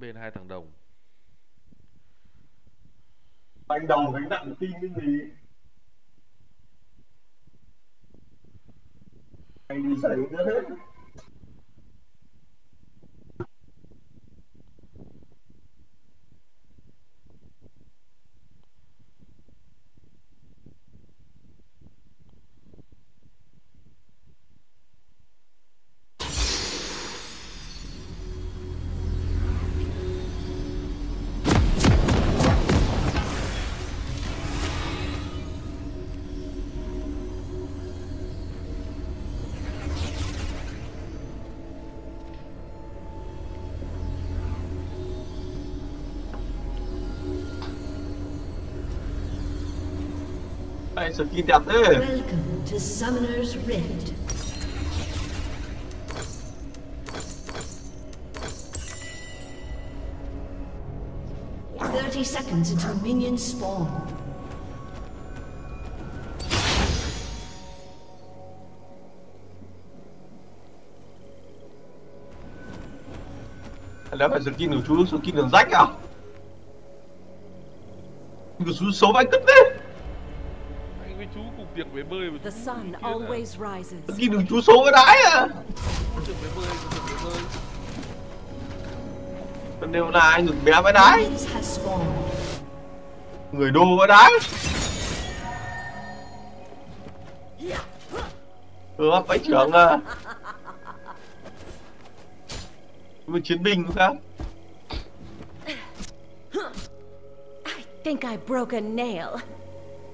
bên hai thằng đồng. Anh đồng gánh nặng tin cái gì? Anh đi xảy nữa hết. Này, skin đẹp thế Welcome to Summoner's Rift. Thirty seconds until minions spawn. Lẽ phải skin của chú skin đường rách à Của chú xấu anh tức thế anh với chú cùng việc với bơi The chú sun kia là- always rises. Skin của chú xấu cái đái à việc với bơi việc với bơi Còn đều là anh ngừng bé với đái. Người đô với đái Ừ, bác trưởng à Một chiến binh cũng khác I think I broke a nail.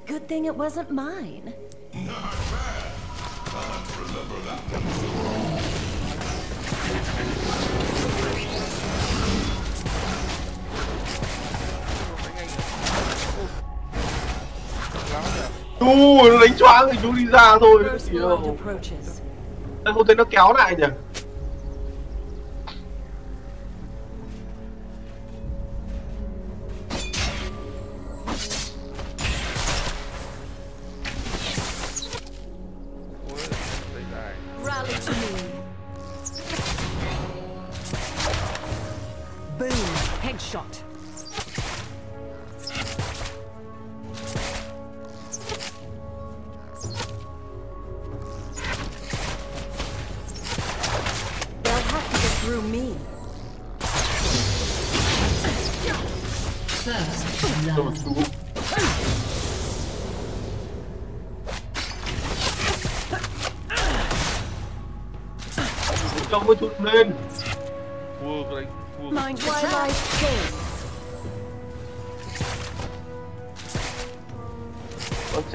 Good thing it wasn't mine. Chú, đánh choáng thì chú đi ra thôi không thấy nó kéo lại nhỉ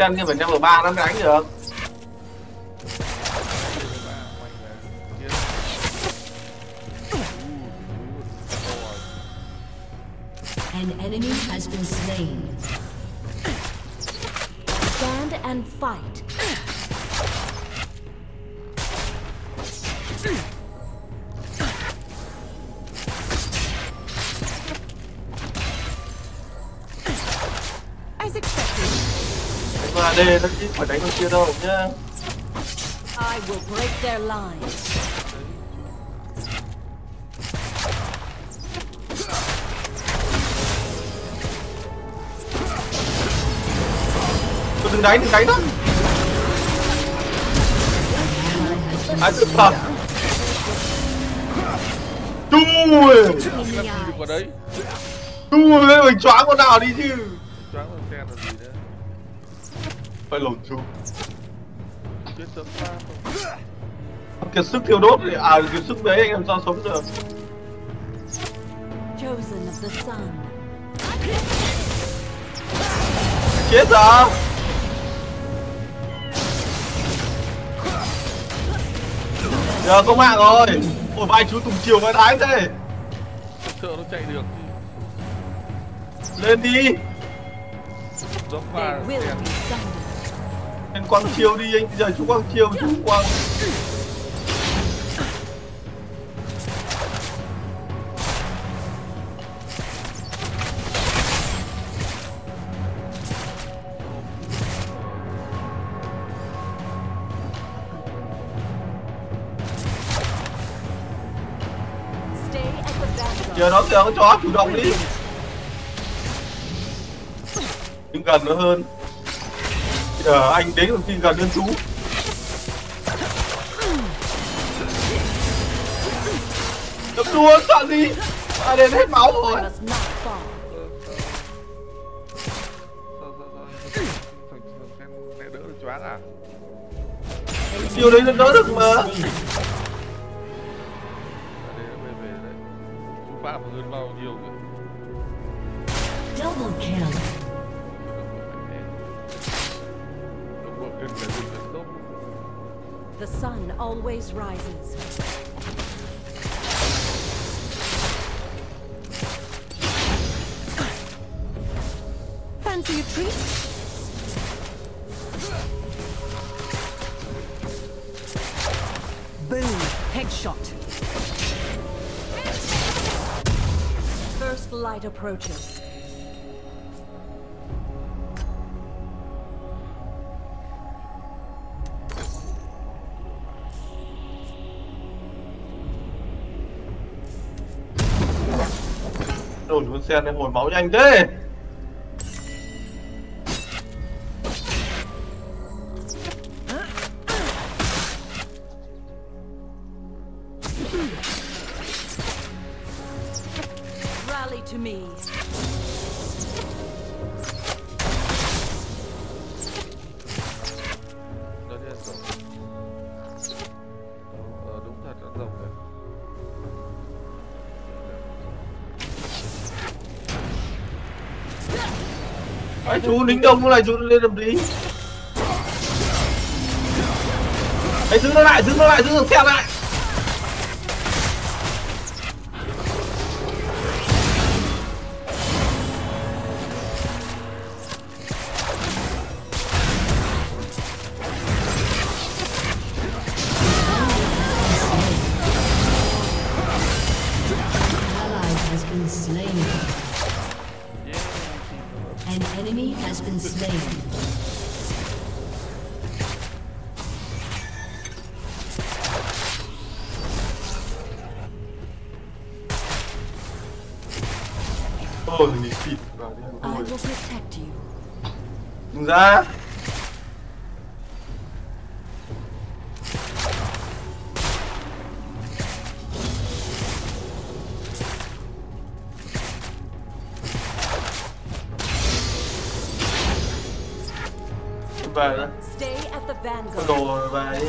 Sen kia phải level 3 nó mới đánh được An enemy has been slain. Stand and fight. AD nó chứ phải đánh con kia đâu nhá. I will break their lines. Tôi đừng đánh, đừng đánh đó. Ai tự thật? Chui Chui lên mình choáng con nào đi chứ Phải chết sớm qua không Kiệt sức thiêu đốt thì À kiệt sức đấy anh làm sao sống được? Chosen of the sun. Chết rồi Giờ có mạng rồi. Ôi vai chú tùng chiều vai đái thế. Sợ nó chạy được. Lên đi. Giống They Lên quang chiêu đi anh Giờ chú quang chiêu chú quang. Kìa nó kìa con chó chủ động đi. Nhưng gần nó hơn Kìa anh đến khi gần hơn chú. Đập luôn sợ gì? À đến hết máu rồi. Choáng à? Chiều đấy nó đỡ được mà The sun always rises. Fancy a treat? Boom! Headshot. First light approaches. Xe này hồi máu nhanh thế. Ai chú lính đông lúc này chú lên làm gì Ấy giữ nó lại, giữ nó lại, giữ thằng xe lại. Về đó, Stay at the con vanguard. đồ về đi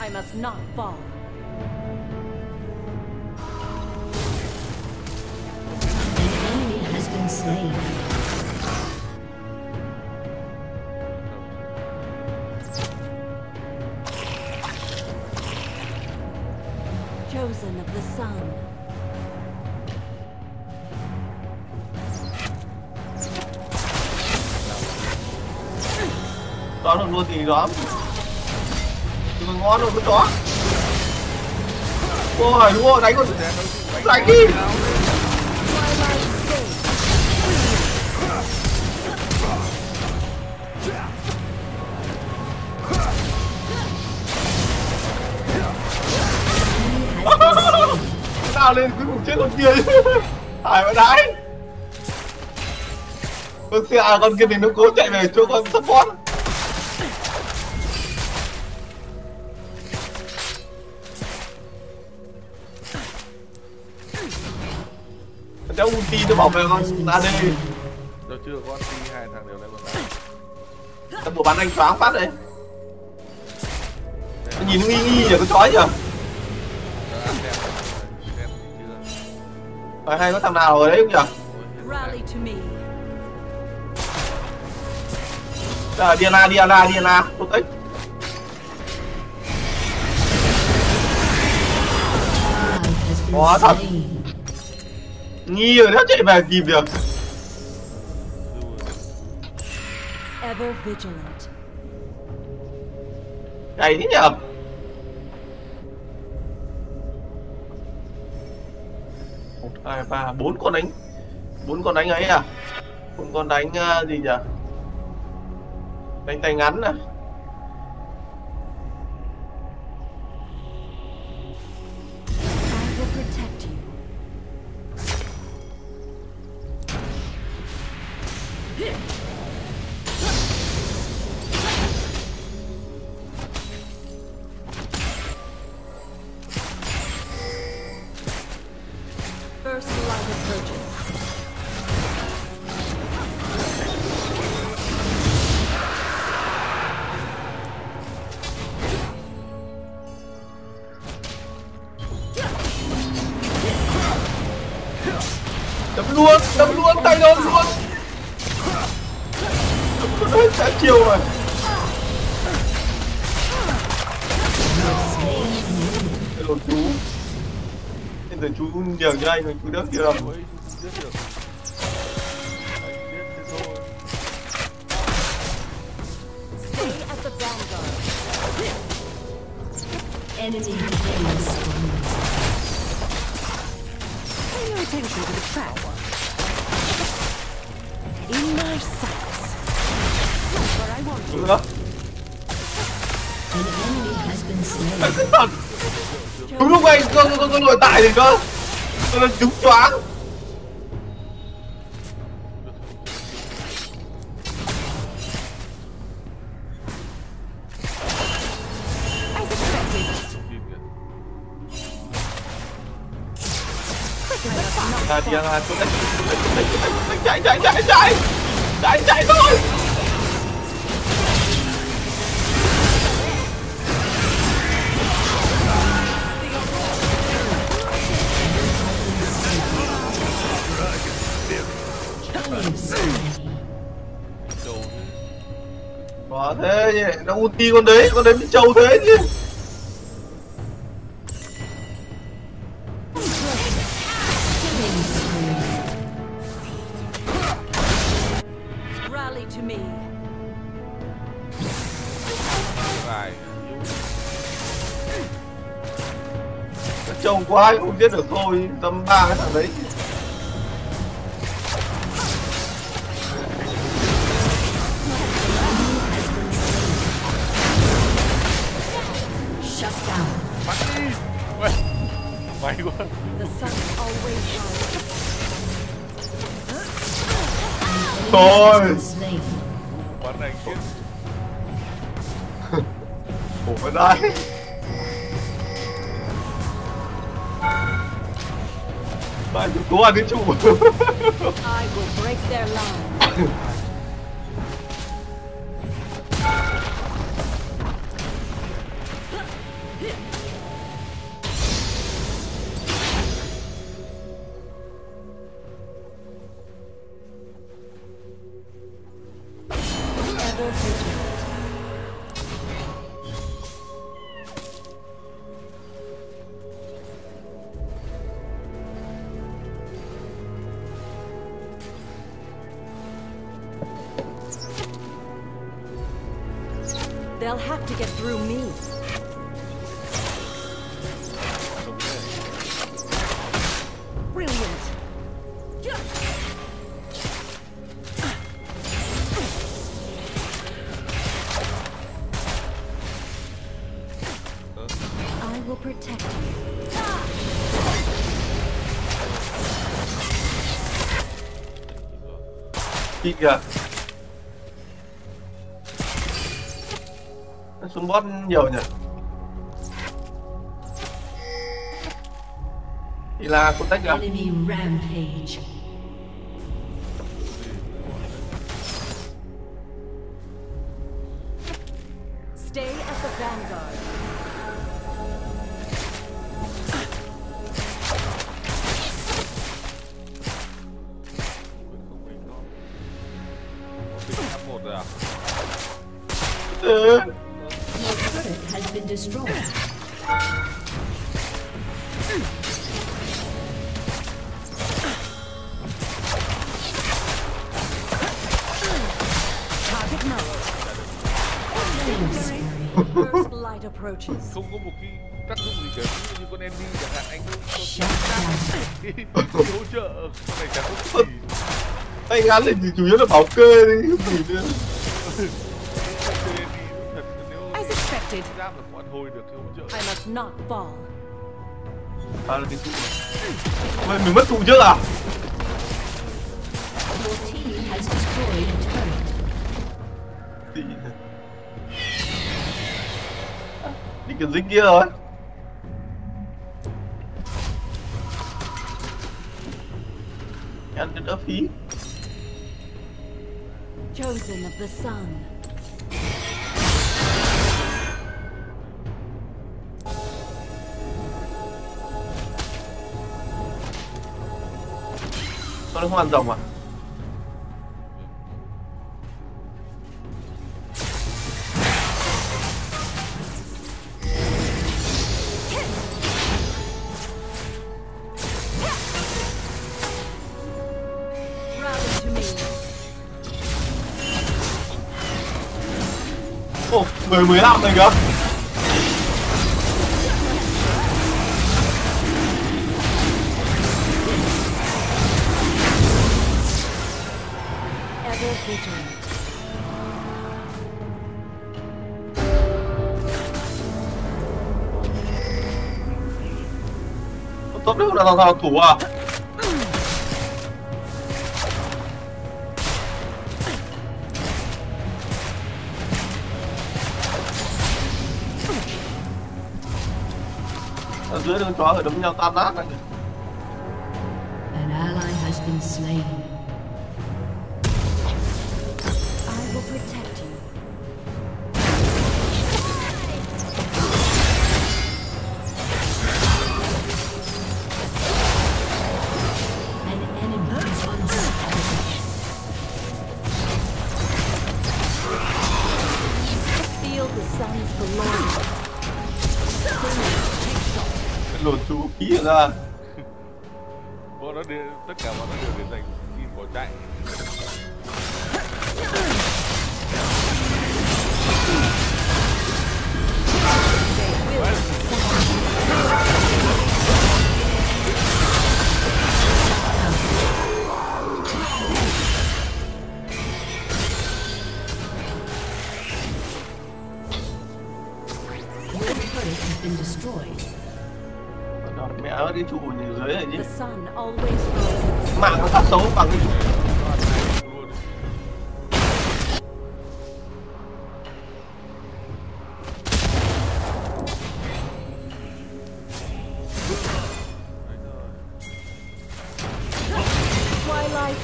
I must not fall. Luôn thì đón nhưng mà ngon rồi cứ chó. Ôi, đúng rồi, đánh con Đánh đi. Nào lên cuối cùng chết con kia. Hải mà đái Con xe à, con kia thì nó cố chạy về chỗ con support. Ulti nó bảo vệ con AD Đâu chưa? Có anti hai thằng đều lấy một tay Tao bộ bắn anh choáng phát đấy. Nó nhìn nó nghi nghi nhỉ, con chói chưa. Phải hay có thằng nào ở đấy không me. À, Diana, Diana, Diana, tốt ích Quá thật. Nhiều nó chạy vào kịp được. Ever vigilant. Cày thế nhở? Một hai ba bốn con đánh. Bốn con đánh ấy à? Bốn con đánh uh, gì nhở? Đánh tay ngắn à? Nhường cho anh rồi chú đỡ kia rồi ôi không giết được anh giết thế thôi Stay at the vanguard. Enemy killing spree. Pay your attention to the trap. In my sights. Right where I want you. Đúng đó An enemy has been slain. Anh cứ thật Đúng lúc anh con con con nội tại thì cơ Tôi là trúng choáng As expected. kịp chạy Chạy chạy chạy chạy. Chạy chạy thôi. Nó ulti con đấy Con đấy bị trâu thế chứ. Trâu quá không giết được thôi Tầm ba cái thằng đấy Thôi Slain. bắn anh chết Khổ vào đây Ba chục cố ăn cái chủ I will break their line. They'll have to get through me. Brilliant. I will protect you. Chị kìa Bot nhiều nhỉ? Thì là con tách rampage. Stay at the vanguard. Một rồi à destroyed. Target spree. First light approaches. không có một cái tác dụng gì cả như con Andy chẳng hạn anh không đi hỗ trợ này chẳng có gì tay ngắn thì chủ yếu là bảo kê đi không gì nữa trợ I must not fall. à là đi trụ Mày mình mất trụ trước à. Thì... đi cái dính kia rồi. Ăn cái đỡ phí. Chosen of the sun. Con nó không ăn rồng à Rally. Ồ, 10 15 này kìa sao sao thủ à? Ở dưới đường chó ở đấm nhau tan nát anh nó đều tất Slain.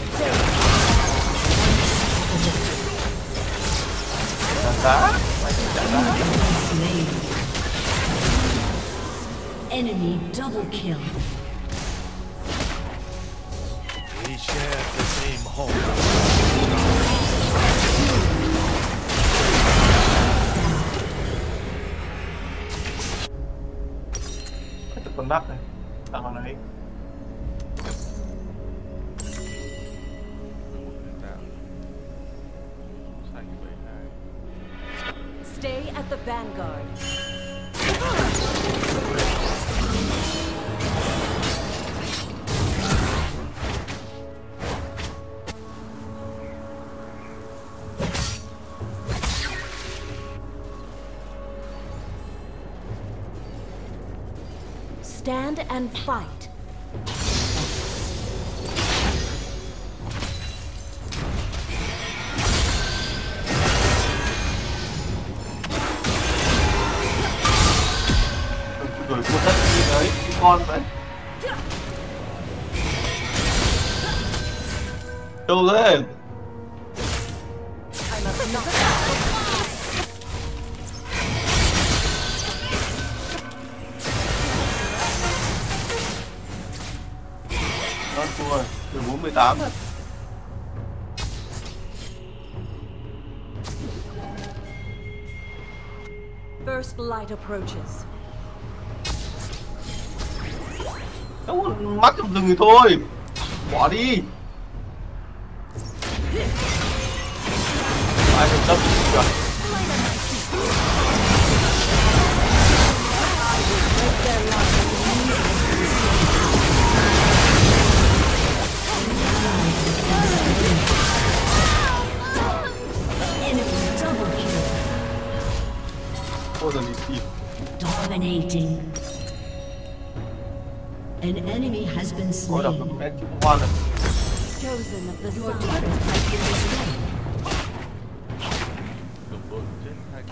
Enemy double kill. We share the same home. Cái con đắt này Tao còn lấy vanguard. Stand and fight. Đấy Cái con vậy Đâu thế I must not. Con thua Từ 48 rồi First light approaches. Đâu mắt trong rừng thì thôi. Bỏ đi. Ai mình tâm rồi Dominating. An enemy has been Ôi đập slain. mét chữ hoa này Chosen of the Your sun. turret has been destroyed. đồng đội trên thành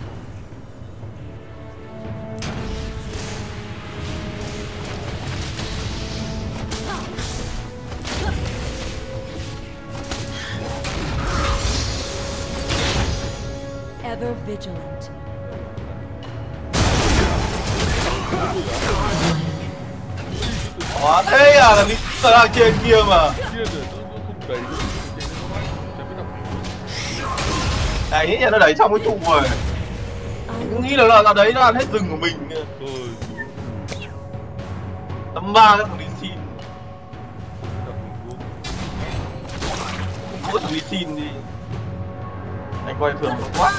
Ever vigilant. Hóa thế à là đi ra trên kia mà. Nó Đấy nhà nó đẩy xong cái trụ rồi. Cứ nghĩ là là, là đấy nó ăn hết rừng của mình. Tấm ba cái thằng đi xin. Mỗi thằng đi xin đi. Anh quay thường nó quá.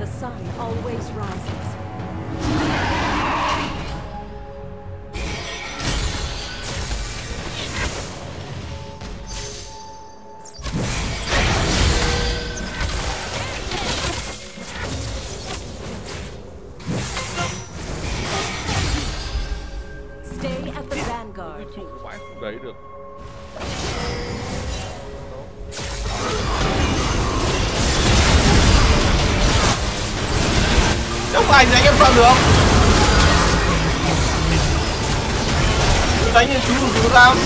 The sun always rises. Mãi đẩy được Nếu phải anh đánh em sao được? Cứ đánh như chú của chú làm.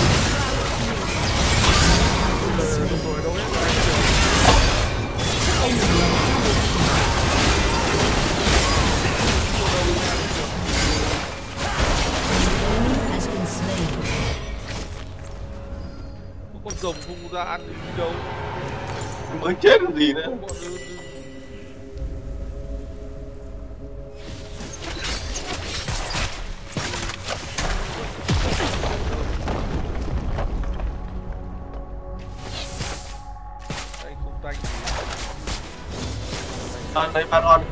Rồng không ra ăn gì đâu? Mới chết còn gì nữa. Anh không tanh gì À đây Baron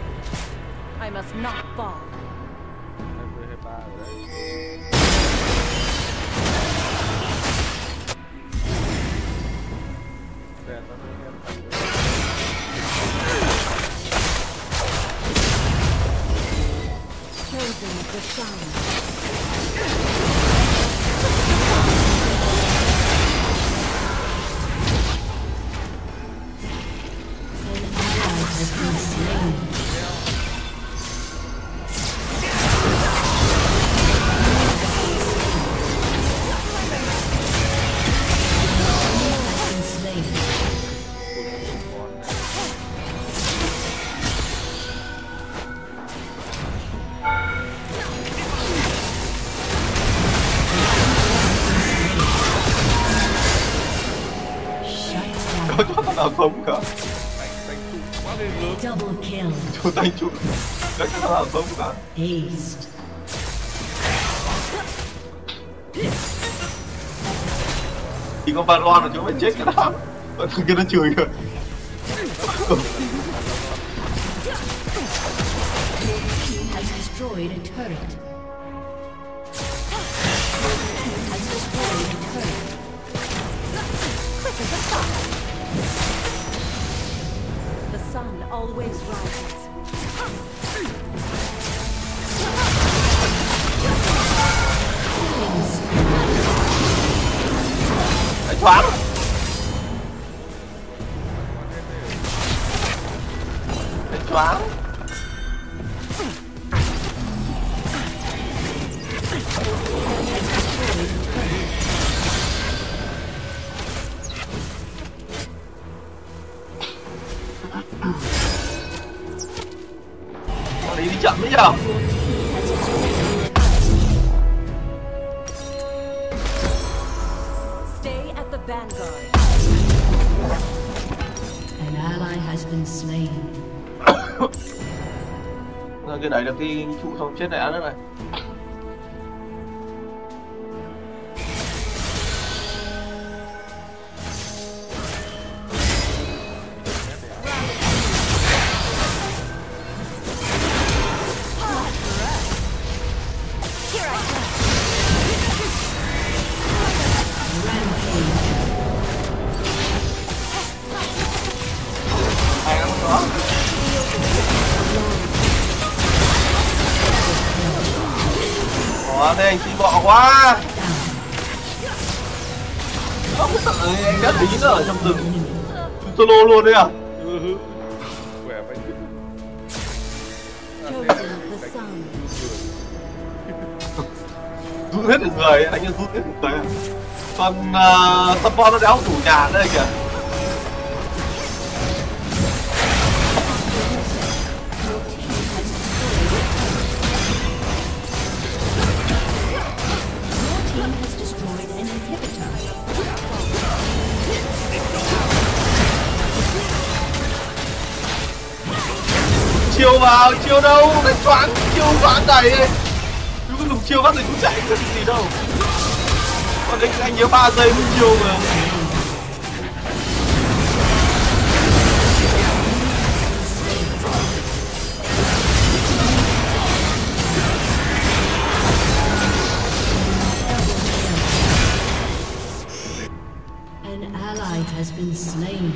kill. Chú tay chú Có chỗ thằng nào không cả Aced. Chỉ có Baron là chú phải chết cái đó Còn thằng kia nó chửi rồi has destroyed a turret. Has destroyed a turret. The sun always rises. Claro! Cái trụ không chết này nữa này. Thằng uh, support nó đéo thủ nhà nữa kìa. Chiêu vào chiêu đâu? Đánh choáng chiêu vãn đầy ấy. Cứ dùng chiêu bắt thì cũng chạy được gì đâu. Anh anh nhớ 3 giây chiêu mà An ally has been slain.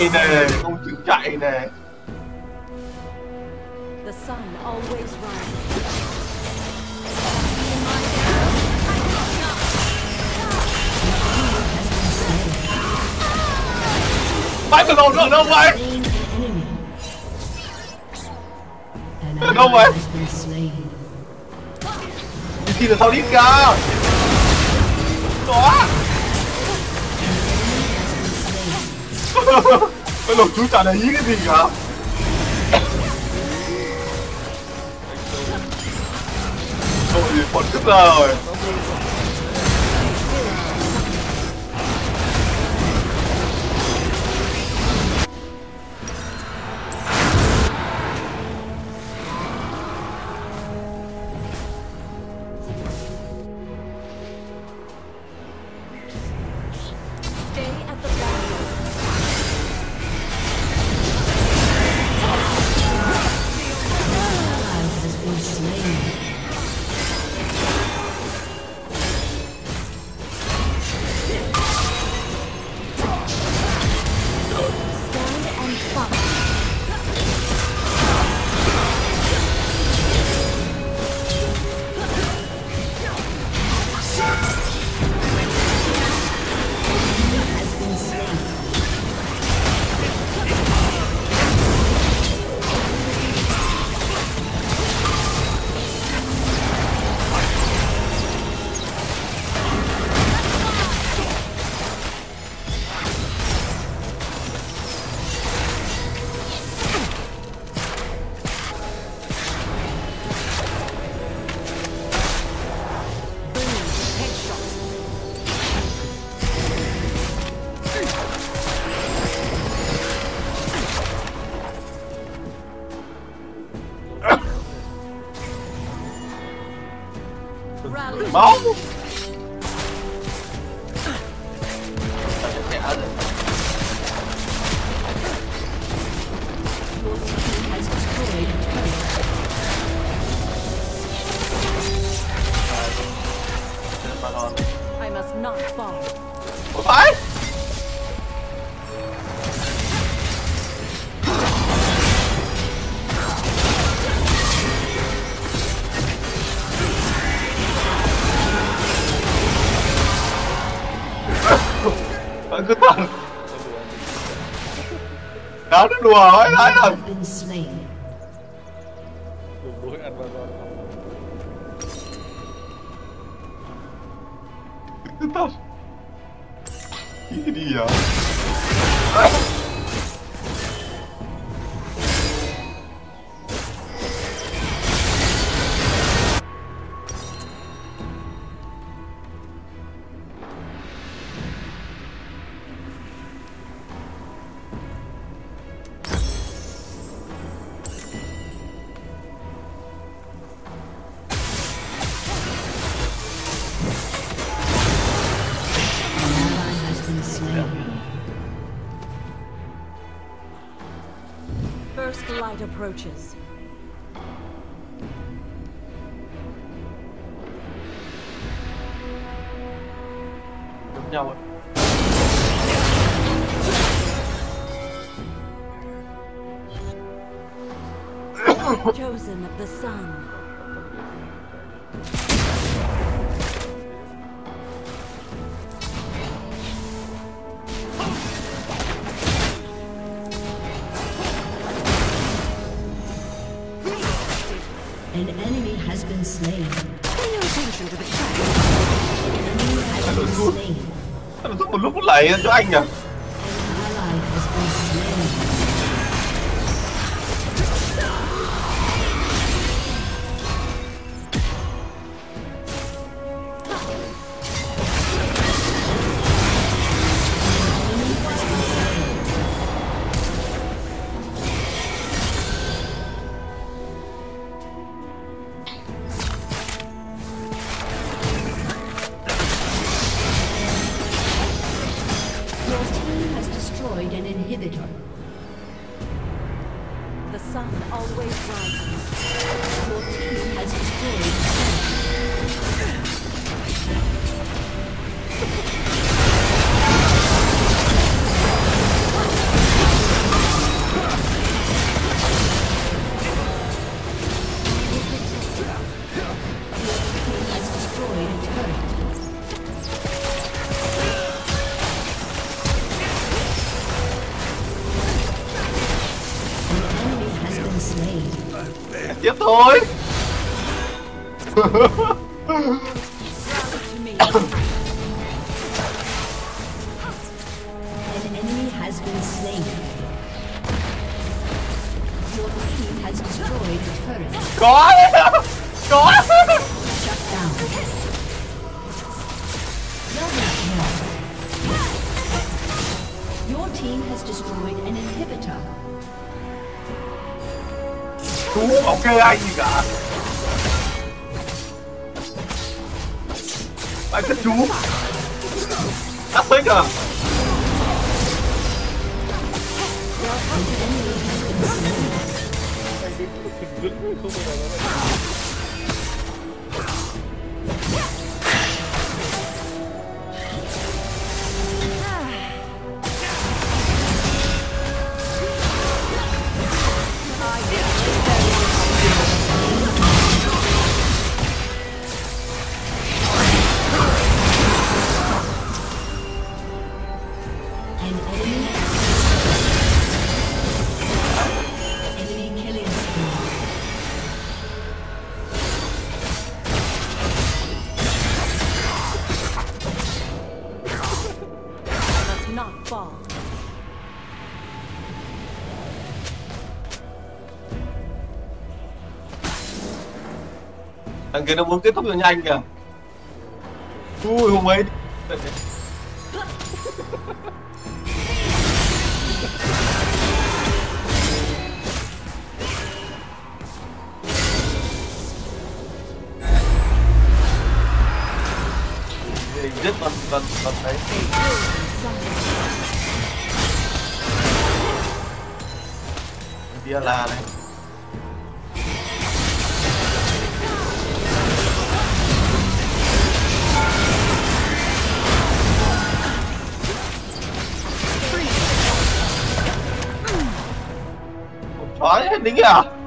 Chạy nè không chịu chạy nè The sun always rises. phải lộn nữa đâu vậy Đâu vậy? đi tìm được sao đít kìa đó cái lộn chú chả để ý cái gì cả Thôi thì còn Mà còn- I must not fall. Ủa phải Bạn cứ thằng Đó nó đùa light approaches. Giống nhau ấy. Chosen of the sun. Lại chỗ anh nhỉ? Destroyed an inhibitor. The sun always rises. Your team has destroyed inhibitor. Chú bảo kê anh gì cả. Anh thích chú. Đắt tích à? An enemy has been đứng không bao giờ kia nó muốn kết thúc cho nhanh kìa. Ui, hôm ấy. rất giết con con đấy. bia là này. Chó hết tính à? nhìn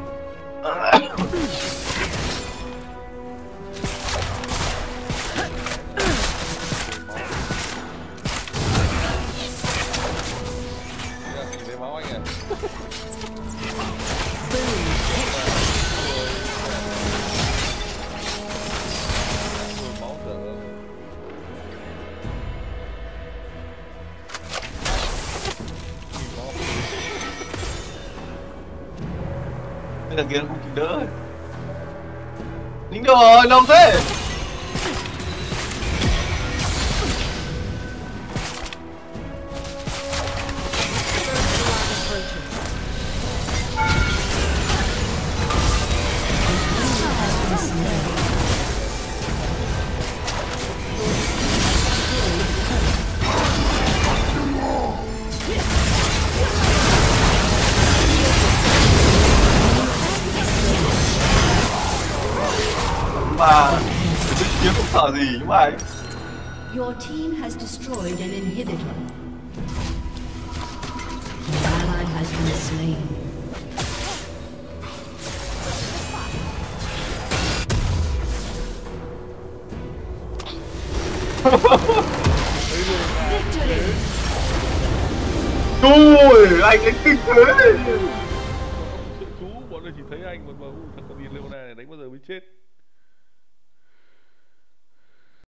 Cái thằng kia nó không chịu đỡ Nính rồi, lâu thế Team has destroyed an inhibitor.